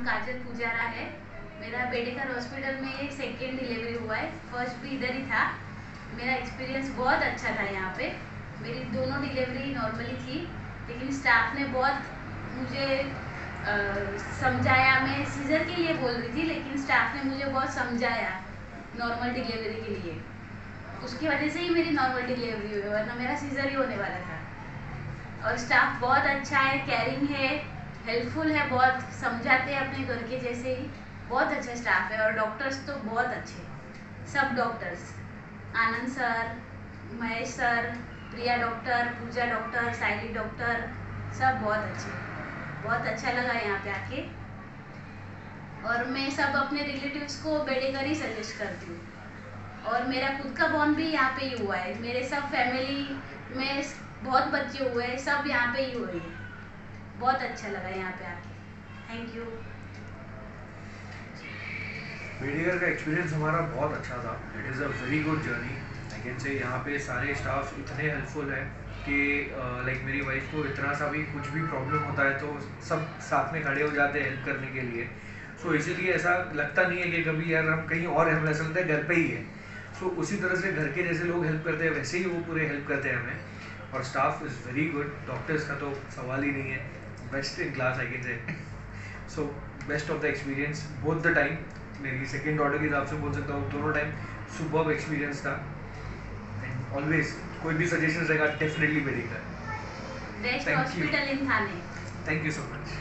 काजल पुजारा है। मेरा बेडेकर हॉस्पिटल में सेकेंड डिलीवरी हुआ है। फ़र्स्ट भी इधर ही था। मेरा एक्सपीरियंस बहुत अच्छा था यहाँ पे। मेरी दोनों डिलीवरी नॉर्मली थी लेकिन स्टाफ ने बहुत मुझे अ, समझाया। मैं सीज़र के लिए बोल रही थी लेकिन स्टाफ ने मुझे बहुत समझाया नॉर्मल डिलीवरी के लिए। उसकी वजह से ही मेरी नॉर्मल डिलीवरी हुई वरना मेरा सीज़र ही होने वाला था। और स्टाफ बहुत अच्छा है केयरिंग है। हेल्पफुल है, बहुत समझाते हैं अपने घर के जैसे ही। बहुत अच्छा स्टाफ है और डॉक्टर्स तो बहुत अच्छे सब doctors Anand sir, Mahesh sir, Priya doctor Pooja doctor Saili doctor सब बहुत अच्छे बहुत अच्छा लगा यहाँ पे आके। और मैं सब अपने रिलेटिव्स को बेडेकर ही सजेस्ट करती हूँ। और मेरा खुद का बॉन्ड भी यहाँ पे ही हुआ है। मेरे सब फैमिली में बहुत बच्चे हुए हैं, सब यहाँ पे ही हुए हैं। बहुत अच्छा लगा यहाँ पे आके। थैंक यू मेडिकल का एक्सपीरियंस हमारा बहुत अच्छा था। It is a very good journey I can say यहाँ पे सारे स्टाफ इतने हेल्पफुल हैं कि लाइक मेरी वाइफ को इतना सा भी कुछ भी प्रॉब्लम होता है तो सब साथ में खड़े हो जाते हैं हेल्प करने के लिए। सो so, इसीलिए ऐसा लगता नहीं है कि कभी यार हम कहीं और हम ऐसा लगता है घर पे ही है। सो so, उसी तरह से घर के जैसे लोग हेल्प करते हैं वैसे ही वो पूरे हेल्प करते हैं हमें। और staff is very good doctors का तो सवाल ही नहीं है। Best in class I can say so best of the experience both the time मेरी सेकेंड ऑर्डर के हिसाब से बोल सकता हूँ दोनों टाइम सुबह एक्सपीरियंस था. एंड ऑलवेज कोई भी सजेशन रहेगा डेफिनेटली थाने थैंक यू सो मच